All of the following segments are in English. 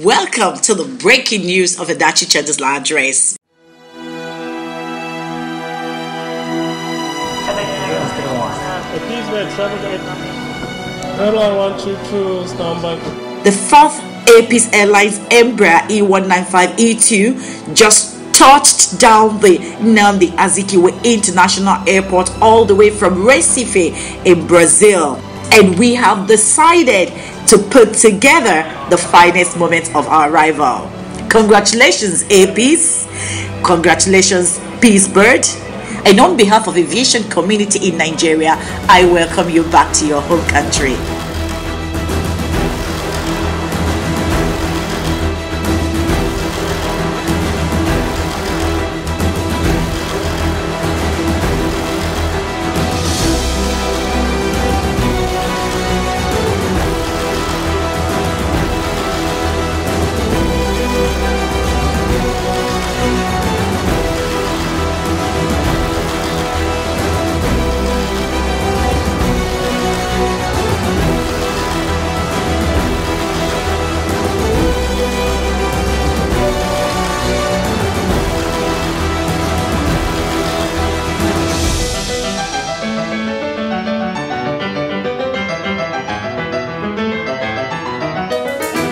Welcome to the breaking news of Adachi l'adresse. The fourth Air Peace Airlines Embraer E195E2 just touched down the Nnamdi Azikiwe International Airport all the way from Recife in Brazil. And we have decided to put together the finest moments of our arrival. Congratulations, Air Peace. Congratulations, Peace Bird. And on behalf of the aviation community in Nigeria, I welcome you back to your home country.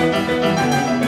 Música